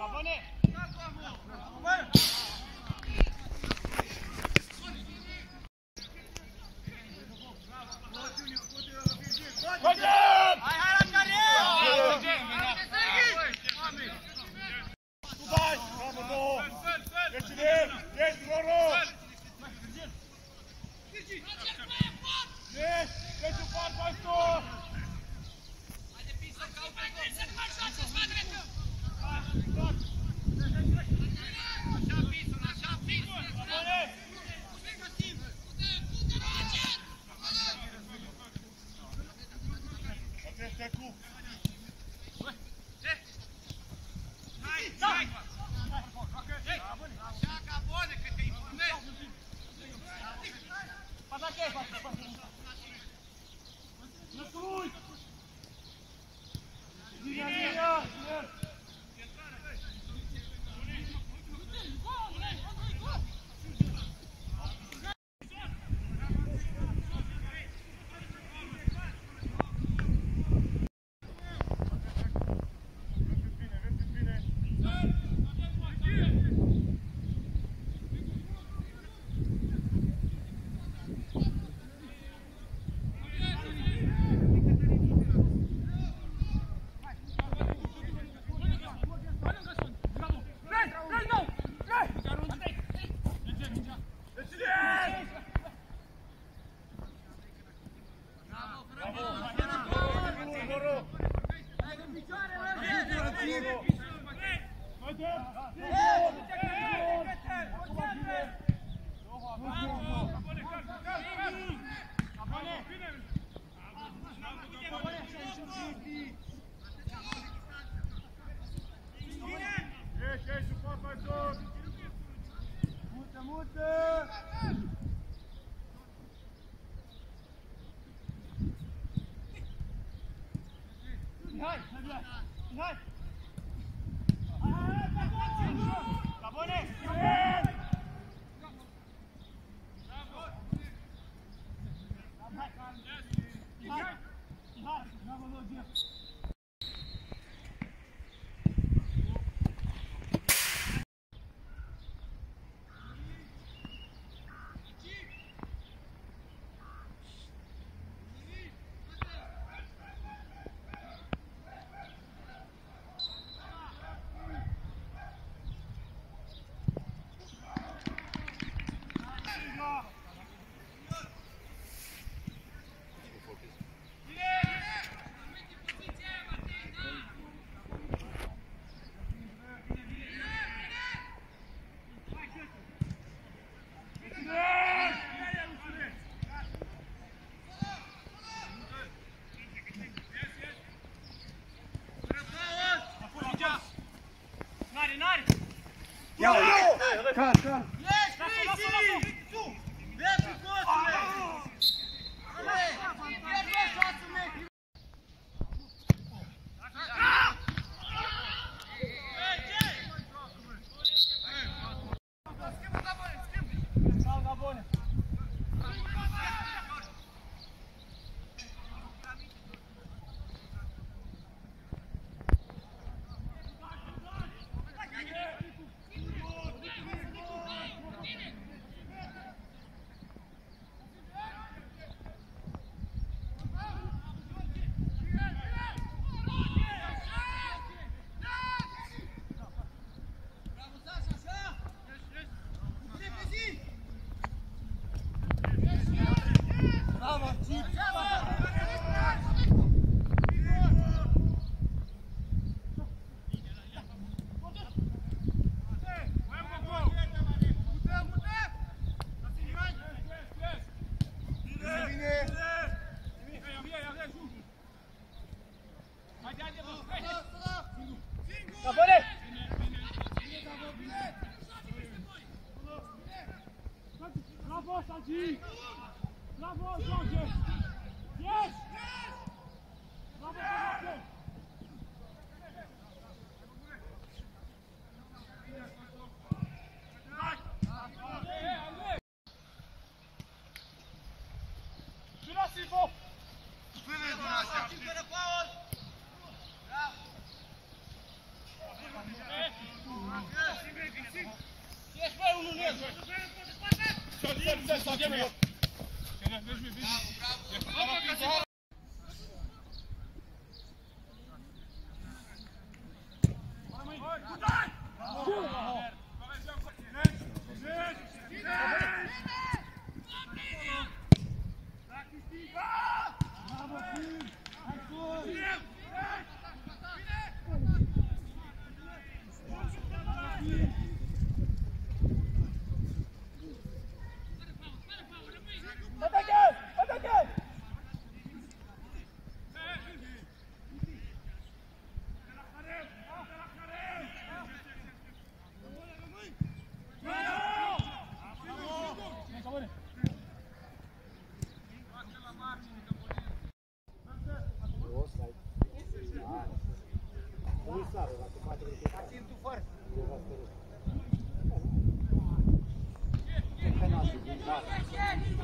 Go, go! Настройтесь! Jest, jest, Brawo, Brawo, Brawo, Brawo, Brawo, Brawo, Ataque! Thank you.